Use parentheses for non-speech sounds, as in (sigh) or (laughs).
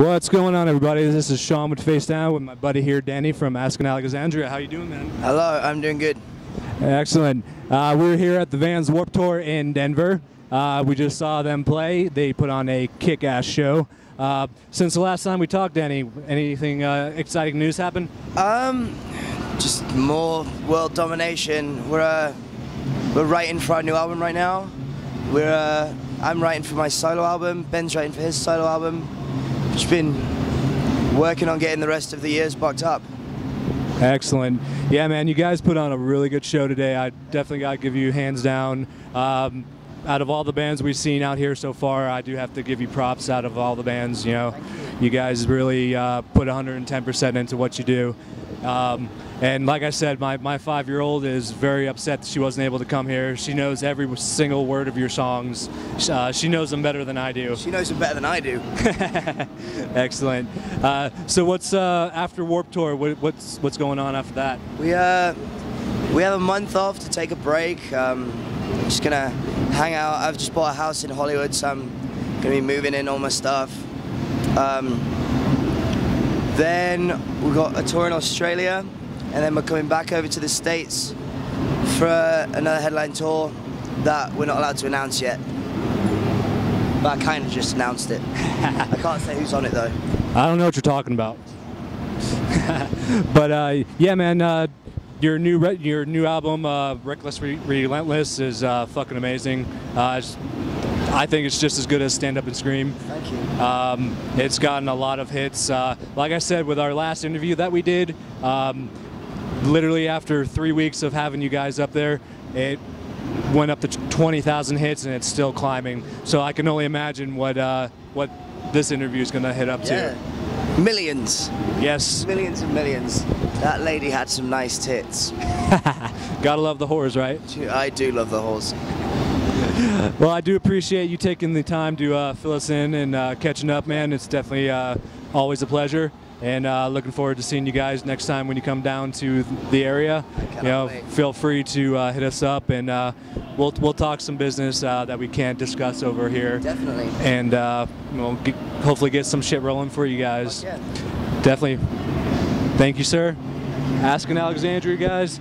What's going on, everybody? This is Shaun with Face Down with my buddy here, Danny from Asking Alexandria. How you doing, man? Hello, I'm doing good. Excellent. Uh, we're here at the Vans Warped Tour in Denver. Uh, we just saw them play. They put on a kick-ass show. Uh, since the last time we talked, Danny, anything uh, exciting news happen? Um, just more world domination. We're uh, we're writing for our new album right now. We're uh, I'm writing for my solo album. Ben's writing for his solo album. Just been working on getting the rest of the years bucked up. Excellent. Yeah, man, you guys put on a really good show today. I definitely got to give you hands down. Um, out of all the bands we've seen out here so far, I do have to give you props out of all the bands. You know, you guys really uh, put 110% into what you do. Um, and like I said, my, my five year old is very upset that she wasn't able to come here. She knows every single word of your songs, uh, she knows them better than I do. She knows them better than I do. (laughs) Excellent. Uh, so, what's uh, after Warped Tour? What, what's, what's going on after that? We, uh, we have a month off to take a break. Um, just gonna hang out. I've just bought a house in Hollywood, so I'm gonna be moving in all my stuff. Um, then we've got a tour in Australia, and then we're coming back over to the States for uh, another headline tour that we're not allowed to announce yet. But I kind of just announced it. (laughs) I can't say who's on it though. I don't know what you're talking about. (laughs) but uh, yeah, man, uh, your new re- your new album, uh, Reckless Re- Relentless, is uh, fucking amazing. I think it's just as good as Stand Up and Scream. Thank you. Um, it's gotten a lot of hits. Uh, like I said, with our last interview that we did, um, literally after three weeks of having you guys up there, it went up to 20,000 hits and it's still climbing. So I can only imagine what uh, what this interview is going to hit up Yeah. to. Millions. Yes, Millions and millions. That lady had some nice tits. (laughs) gotta love the whores, right? I do love the horse. Well, I do appreciate you taking the time to uh, fill us in and uh, catching up, man. It's definitely uh, always a pleasure. And uh, looking forward to seeing you guys next time when you come down to the area. You know, wait. feel free to uh, hit us up, and uh, we'll we'll talk some business uh, that we can't discuss over here. Definitely. And uh, we'll get, hopefully get some shit rolling for you guys. Yeah. Definitely. Thank you, sir. Asking Alexandria, guys.